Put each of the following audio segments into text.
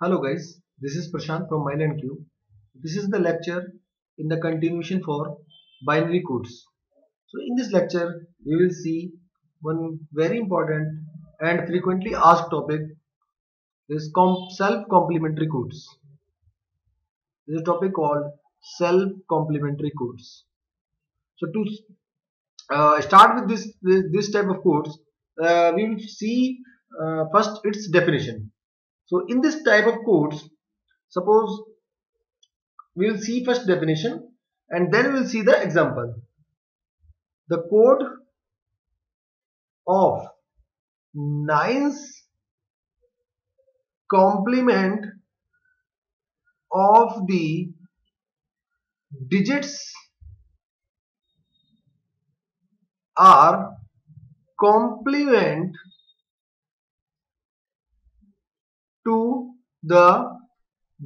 Hello guys, this is Prashant from MyLearnCube. This is the lecture in the continuation for binary codes. So in this lecture, we will see one very important and frequently asked topic is self-complementary codes. This is a topic called self-complementary codes. So to uh, start with this, this, this type of codes, uh, we will see uh, first its definition so in this type of codes, suppose we will see first definition and then we will see the example. The code of nines complement of the digits are complement to the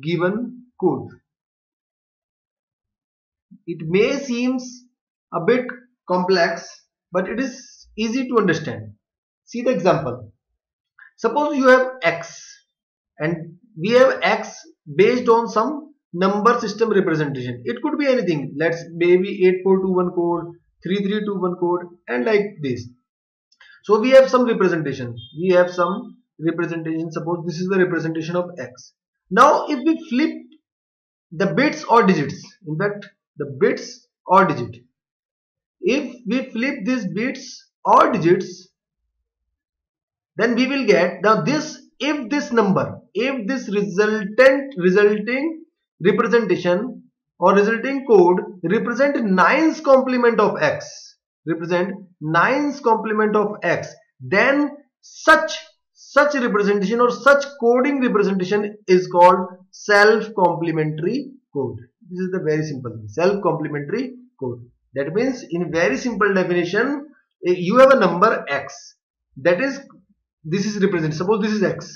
given code. It may seems a bit complex but it is easy to understand. See the example. Suppose you have x and we have x based on some number system representation. It could be anything. Let's maybe 8421 code, 3321 code and like this. So we have some representation. We have some representation suppose this is the representation of x. Now if we flip the bits or digits in fact the bits or digit. If we flip these bits or digits then we will get now this if this number if this resultant resulting representation or resulting code represent nines complement of x represent nines complement of x then such such representation or such coding representation is called self-complementary code. This is the very simple self-complementary code. That means in very simple definition, eh, you have a number x. That is, this is represented. Suppose this is x.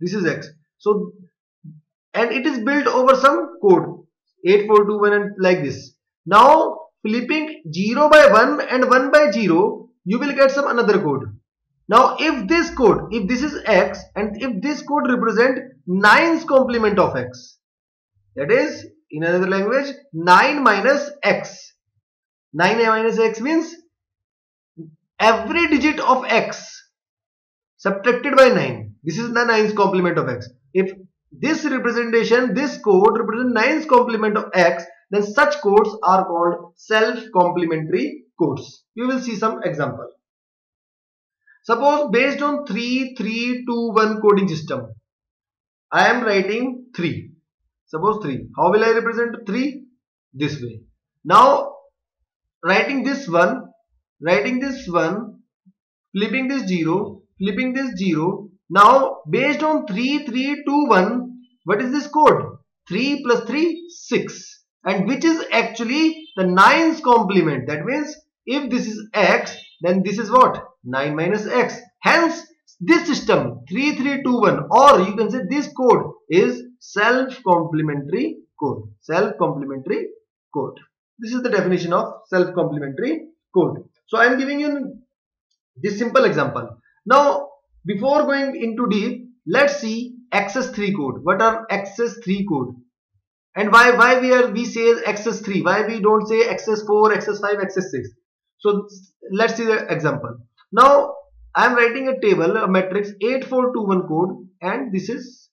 This is x. So, and it is built over some code 8421 and like this. Now, flipping 0 by 1 and 1 by 0, you will get some another code now if this code, if this is x and if this code represent 9's complement of x, that is in another language 9 minus x. 9 minus x means every digit of x subtracted by 9. This is the 9's complement of x. If this representation, this code represents 9's complement of x, then such codes are called self-complementary codes. You will see some example. Suppose based on 3, 3, 2, 1 coding system, I am writing 3. Suppose 3. How will I represent 3? This way. Now, writing this one, writing this one, flipping this 0, flipping this 0. Now, based on 3, 3, 2, 1, what is this code? 3 plus 3, 6. And which is actually the 9's complement. That means, if this is x, then this is what? 9 minus x. Hence, this system 3321 or you can say this code is self-complementary code. Self-complementary code. This is the definition of self-complementary code. So I am giving you this simple example. Now, before going into deep, let's see excess3 code. What are excess3 code? And why why we are we say excess3? Why we don't say excess4, excess5, excess6? So let's see the example. Now I am writing a table, a matrix 8421 code and this is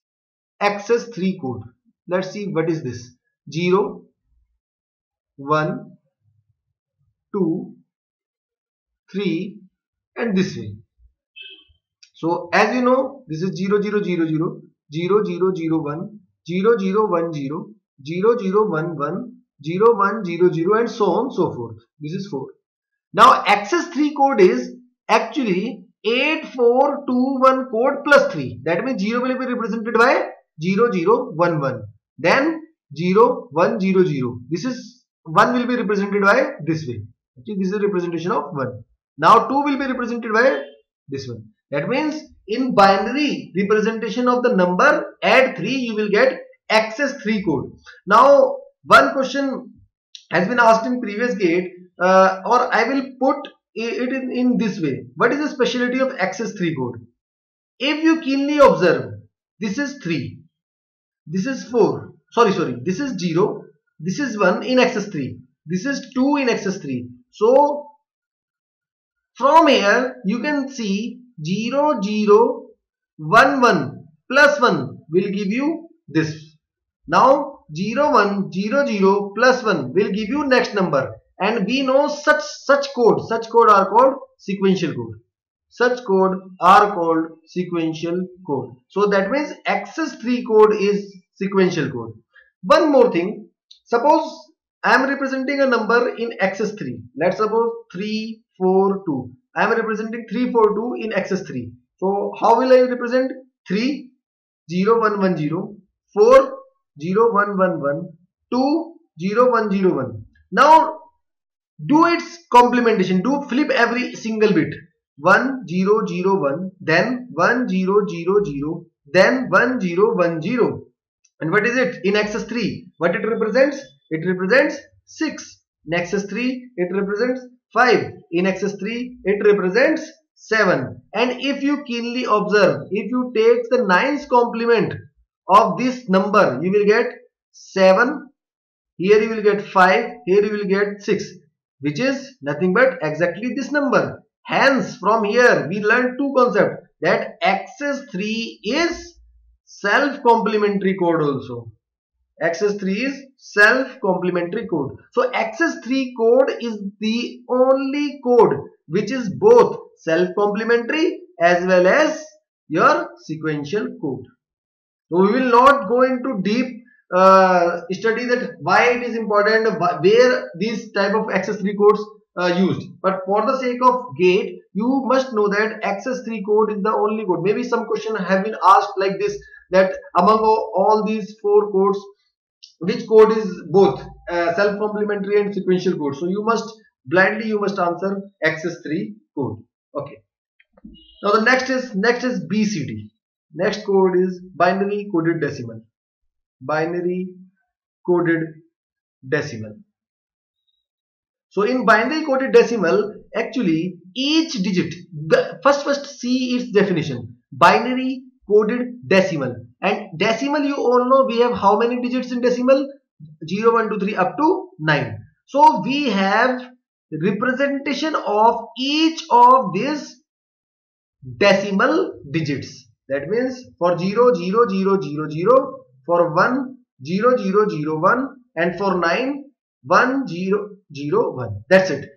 excess 3 code. Let's see what is this 0, 1, 2, 3 and this way. So as you know this is 0, 0, 0, 0, 0, 0, 0, 1, 0, 0, 1, 0, 0, 0, 1, 1, 0, 1, 0, 0 and so on so forth. This is 4. Now excess 3 code is actually 8421 code plus 3 that means 0 will be represented by 0011 then 0100 this is 1 will be represented by this way. Okay this is a representation of 1 now 2 will be represented by this one. That means in binary representation of the number add 3 you will get excess 3 code. Now one question has been asked in previous gate uh, or I will put it in, in this way. What is the speciality of excess 3 code? If you keenly observe, this is 3. this is 4 sorry sorry. This is 0 this is 1 in excess 3 this is 2 in excess 3 so from here you can see 0 0 1 1 plus 1 will give you this. Now 0 1 0 0 plus 1 will give you next number and we know such such code such code are called sequential code. Such code are called sequential code. So that means excess 3 code is sequential code. One more thing. Suppose i am representing a number in excess 3 let's suppose 342 i am representing 342 in excess 3 so how will i represent 3 0 1 1 0 4 0 1 1 1 2 0 1 0 1 now do its complementation. Do flip every single bit. 1 0 0 1 then 1 0 0 0 then 1 0 1 0 and what is it in excess 3 what it represents? It represents 6 in excess 3 it represents 5 in excess 3 it represents 7 and if you keenly observe if you take the ninth complement of this number you will get 7 here you will get 5 here you will get 6 which is nothing but exactly this number. Hence, from here we learn two concepts that excess 3 is self-complementary code also. Excess 3 is self-complementary code. So excess 3 code is the only code which is both self-complementary as well as your sequential code. So we will not go into deep uh, study that why it is important where these type of excess 3 codes uh, used. But for the sake of gate you must know that excess 3 code is the only code. Maybe some question have been asked like this that among all these four codes which code is both uh, self complementary and sequential code? So you must blindly you must answer excess 3 code. Okay. Now the next is next is bcd next code is binary coded decimal binary coded decimal. So in binary coded decimal, actually each digit, first first see its definition, binary coded decimal. And decimal you all know we have how many digits in decimal? 0 1 2 3 up to 9 so we have representation of each of these decimal digits. That means for 0 0 0 0 0 for 1 0 0 0 1 and for 9 1 0 0 1 that's it.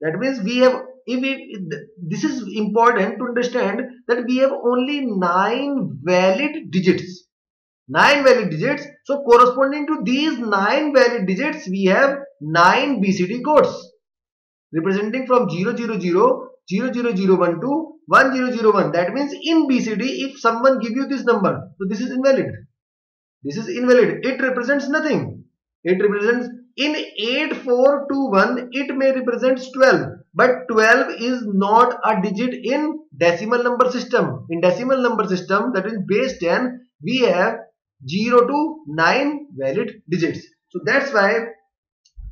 That means we have if we, this is important to understand that we have only 9 valid digits. 9 valid digits. So corresponding to these 9 valid digits we have 9 BCD codes. Representing from 0 0 0 0 0 0 1 to 1 0 0 1 that means in BCD if someone give you this number so this is invalid this is invalid. It represents nothing. It represents in 8421 it may represent 12 but 12 is not a digit in decimal number system. In decimal number system that is base 10 we have 0 to 9 valid digits. So that's why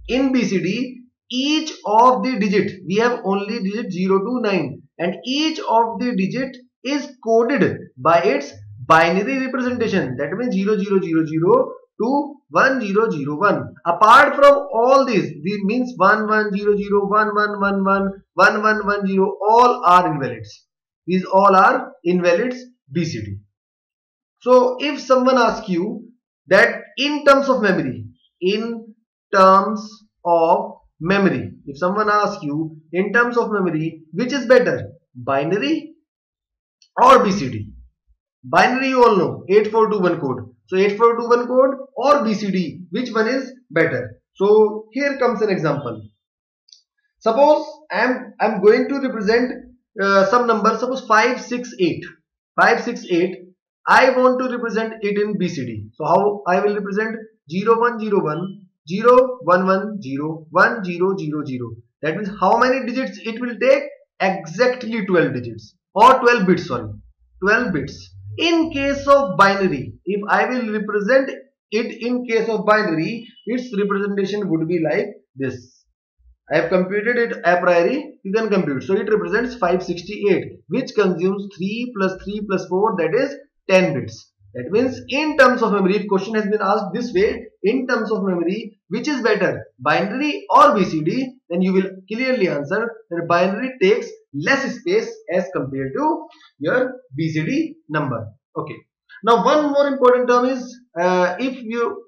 in BCD each of the digit we have only digit 0 to 9 and each of the digit is coded by its binary representation that means 0 0 0 0 to 1 0 0 1 apart from all these this means 1 1 0 0 1 1 1 1 1 1 1 0 all are invalids. These all are invalids BCD so if someone asks you that in terms of memory in terms of memory if someone asks you in terms of memory which is better binary or BCD binary you all know 8421 code. So 8421 code or bcd which one is better? So here comes an example. Suppose i am i'm going to represent uh, some number suppose 568 568 i want to represent it in bcd so how i will represent? 0101 0 1 1 0 1 0 0 0 that means how many digits it will take? Exactly 12 digits or 12 bits sorry. 12 bits in case of binary, if I will represent it in case of binary, its representation would be like this. I have computed it a priori, you can compute. So it represents 568 which consumes 3 plus 3 plus 4 that is 10 bits. That means in terms of memory, if question has been asked this way, in terms of memory, which is better, binary or BCD, then you will clearly answer that binary takes less space as compared to your BCD number. Okay. Now one more important term is uh, if you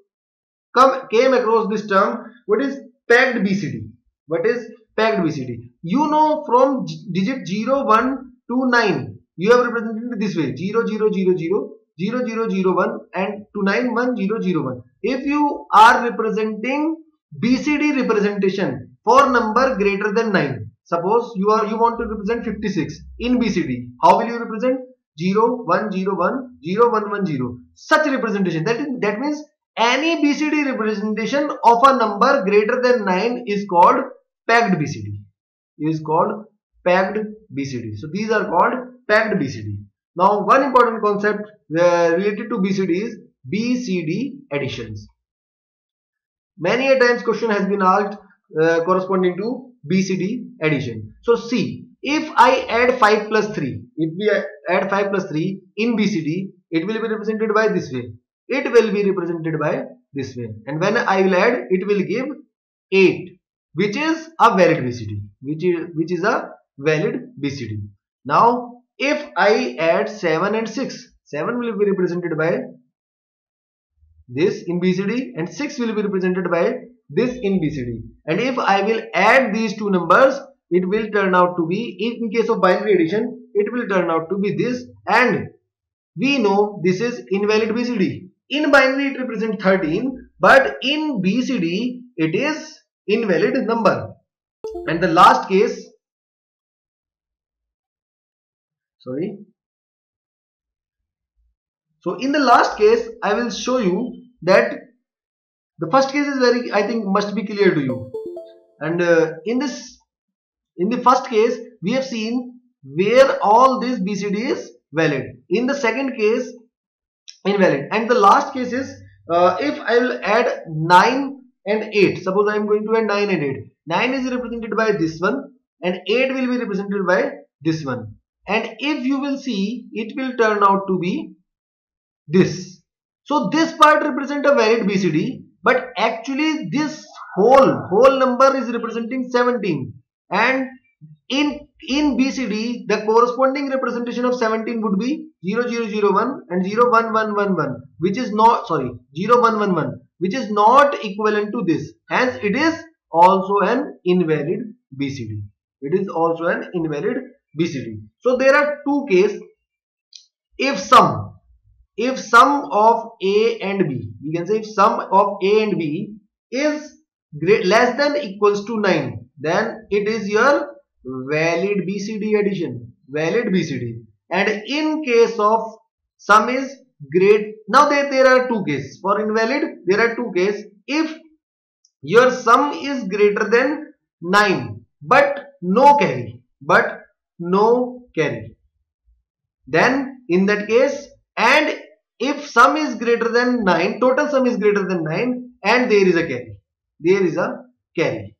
come came across this term, what is packed BCD? What is packed BCD? You know from digit 0, 1 to 9, you have represented this way 0, 0, 0, 0 0001 and to 91001. If you are representing BCD representation for number greater than 9, suppose you are you want to represent 56 in BCD, how will you represent? 0101 0110 such representation. That is that means any BCD representation of a number greater than 9 is called packed BCD is called packed BCD so these are called packed BCD now one important concept uh, related to BCD is BCD additions. Many a times question has been asked uh, corresponding to BCD addition. So see if I add 5 plus 3 if we add 5 plus 3 in BCD it will be represented by this way it will be represented by this way and when I will add it will give 8 which is a valid BCD which is which is a valid BCD. Now if I add 7 and 6, 7 will be represented by this in BCD and 6 will be represented by this in BCD. And if I will add these two numbers, it will turn out to be, in case of binary addition, it will turn out to be this and we know this is invalid BCD. In binary it represents 13 but in BCD it is invalid number. And the last case sorry so in the last case I will show you that the first case is very I think must be clear to you. And uh, in this in the first case we have seen where all this BCD is valid. In the second case invalid. And the last case is uh, if I will add 9 and 8 suppose I am going to add 9 and 8 9 is represented by this one and 8 will be represented by this one. And if you will see it will turn out to be this. So this part represent a valid BCD but actually this whole whole number is representing 17 and in in BCD the corresponding representation of 17 would be 0001 and 01111 which is not sorry 0111 which is not equivalent to this hence it is also an invalid BCD it is also an invalid BCD. So there are two cases. If sum, if sum of A and B, we can say if sum of A and B is less than equals to 9, then it is your valid BCD addition, valid BCD. And in case of sum is great, now there, there are two cases. For invalid, there are two cases. If your sum is greater than 9, but no carry, but no carry. Then in that case and if sum is greater than 9, total sum is greater than 9 and there is a carry. There is a carry.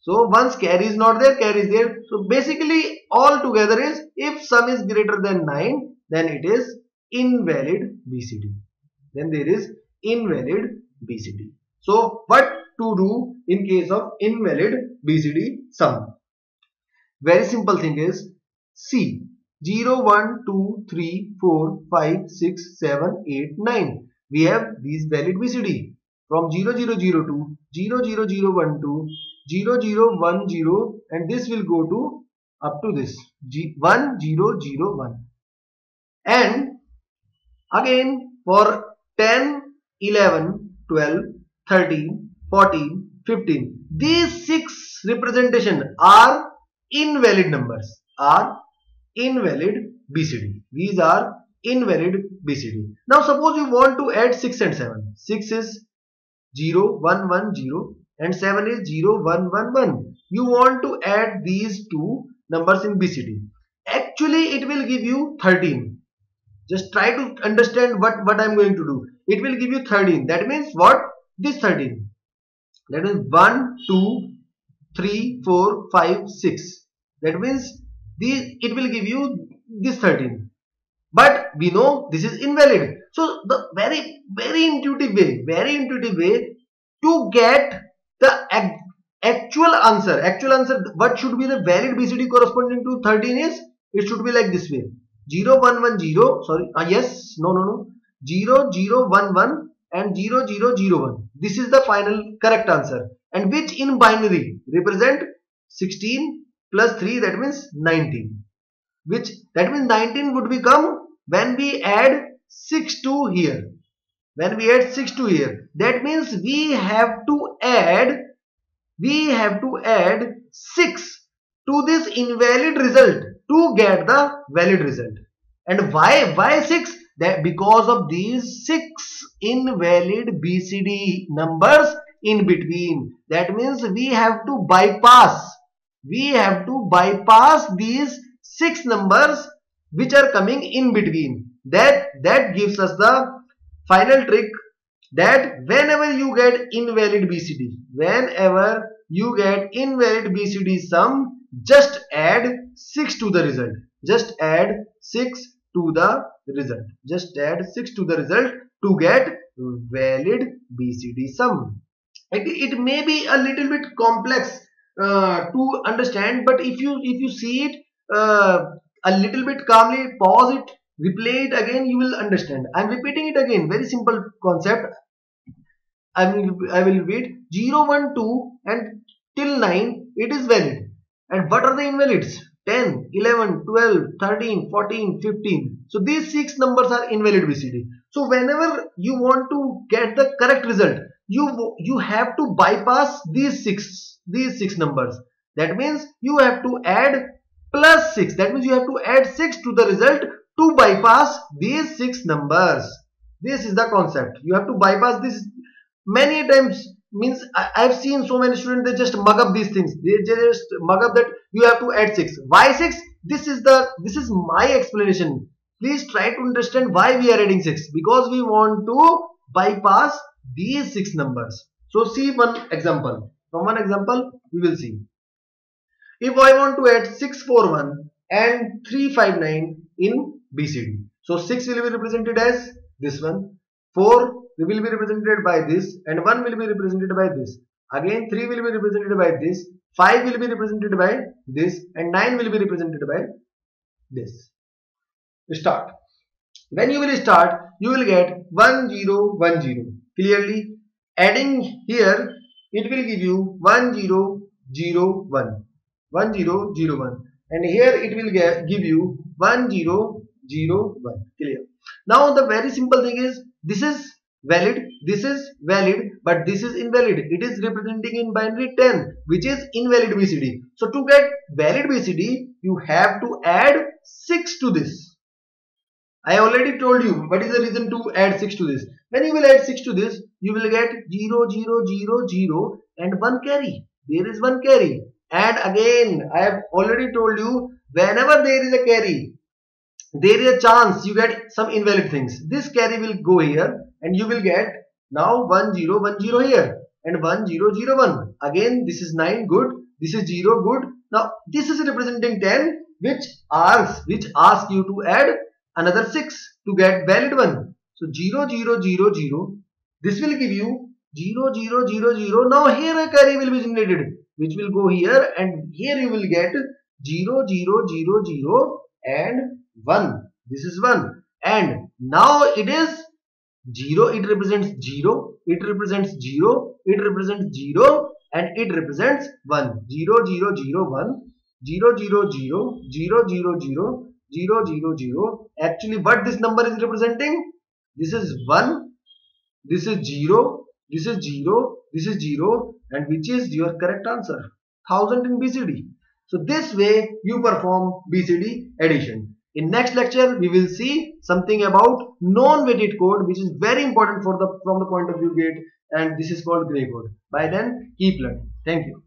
So once carry is not there, carry is there. So basically all together is if sum is greater than 9 then it is invalid BCD. Then there is invalid BCD. So what to do in case of invalid BCD sum? Very simple thing is C 0, 1, 2, 3, 4, 5, 6, 7, 8, 9. We have these valid BCD from 0, 0, 0 to 0, 0, 0, 1 to 0, 0, 1, 0 and this will go to up to this G 1, 0, 0, 1. And again for 10, 11, 12, 13, 14, 15. These six representation are invalid numbers are invalid BCD. These are invalid BCD. Now suppose you want to add 6 and 7. 6 is 0, 1, 1, 0 and 7 is 0, 1, 1, 1. You want to add these two numbers in BCD. Actually it will give you 13. Just try to understand what, what I am going to do. It will give you 13. That means what? This 13. That is 1, 2, 3, 4, 5, 6. That means these it will give you this 13. but we know this is invalid. So the very very intuitive way very intuitive way to get the actual answer. Actual answer what should be the valid bcd corresponding to 13 is it should be like this way. 0 1 1 0 sorry uh, yes no no no. 0 0 1 1 and 0 0 0 1 this is the final correct answer. And which in binary represent 16 plus 3 that means 19 which that means 19 would become when we add 6 to here. When we add 6 to here that means we have to add we have to add 6 to this invalid result to get the valid result. And why why 6 that because of these 6 invalid bcd numbers in between. That means we have to bypass we have to bypass these six numbers which are coming in between. That that gives us the final trick that whenever you get invalid BCD whenever you get invalid BCD sum just add 6 to the result. Just add 6 to the result. Just add 6 to the result to get valid BCD sum. It, it may be a little bit complex to understand but if you if you see it uh, a little bit calmly pause it replay it again you will understand. I'm repeating it again very simple concept. I will i will repeat 0 1 2 and till 9 it is valid. And what are the invalids? 10 11 12 13 14 15 so these six numbers are invalid bcd so whenever you want to get the correct result you you have to bypass these six these six numbers. That means you have to add plus 6 that means you have to add 6 to the result to bypass these 6 numbers. This is the concept. You have to bypass this many times. Means I, have seen so many students they just mug up these things. They just mug up that you have to add 6 why 6 this is the this is my explanation. Please try to understand why we are adding 6 because we want to bypass these 6 numbers so see one example from one example we will see if I want to add 641 and 359 in BCD. So 6 will be represented as this one, 4 will be represented by this and 1 will be represented by this. Again 3 will be represented by this, 5 will be represented by this and 9 will be represented by this. Start. When you will start, you will get 1010. Clearly, adding here, it will give you 1001. 1001 and here it will give you 1001 clear. Now the very simple thing is this is valid this is valid but this is invalid. It is representing in binary 10 which is invalid BCD so to get valid BCD you have to add 6 to this. I already told you what is the reason to add 6 to this when you will add 6 to this you will get 0 0 0 0 and 1 carry. There is 1 carry. And again. I have already told you whenever there is a carry there is a chance you get some invalid things. This carry will go here and you will get now 1010 here and 1001 again this is 9 good. This is 0 good. Now this is representing 10 which asks which asks you to add another 6 to get valid one so 0 0 0 0 this will give you 0 0 0 0 now here a carry will be generated which will go here. And here you will get 0 0 0 0 and 1 this is 1 and now it is 0 it represents 0 it represents 0 it represents 0 and it represents 1 0 0 0 1 0 0 0 0 0 0 0 0 0 actually what this number is representing this is 1 this is 0 this is 0 this is 0 and which is your correct answer 1000 in BCD. So this way you perform BCD addition. In next lecture we will see something about non-weighted code which is very important for the from the point of view gate and this is called gray code. By then keep learning. Thank you.